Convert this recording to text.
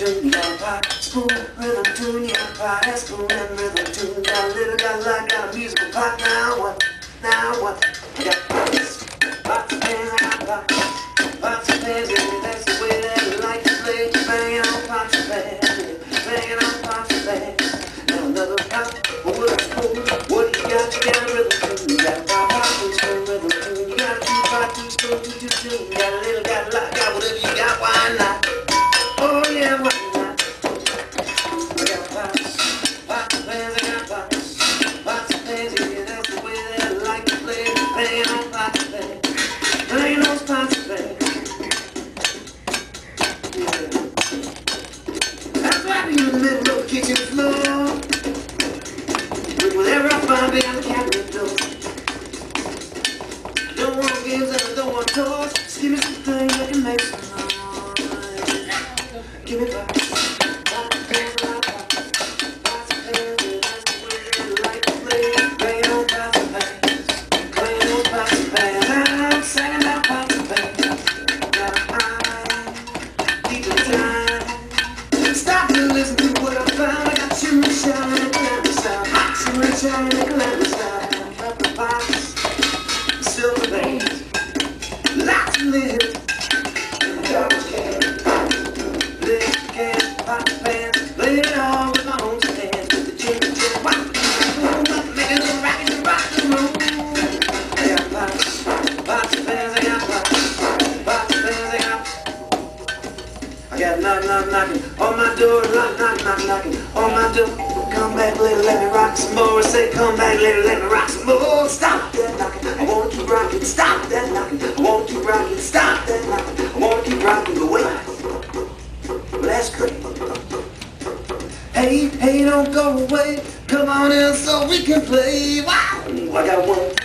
tune. A pop, spoon, rhythm tune. Pop, that spoon, and rhythm tune. A little, a lot, got a musical pot. Now what? Now what? I kitchen floor. With I find behind the cabinet door. Don't want games and I don't want toys. Give me something that can make need the time. Stop and listen to what I found. I got you shining, style. Hot you shining, door, knock, knock, knock, knocking on my door. Come back later, let me rock some more. Say, come back later, let me rock some more. Stop that knocking, I wanna keep rocking. Stop that knocking, I wanna keep rocking. Stop that knocking, I wanna keep rocking. But wait, well, that's great. Hey, hey, don't go away. Come on in so we can play. Wow, I got one,